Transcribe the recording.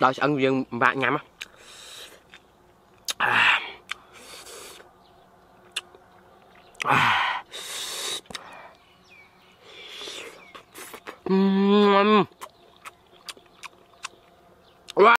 đợi ăn riêng bạn nhắm à.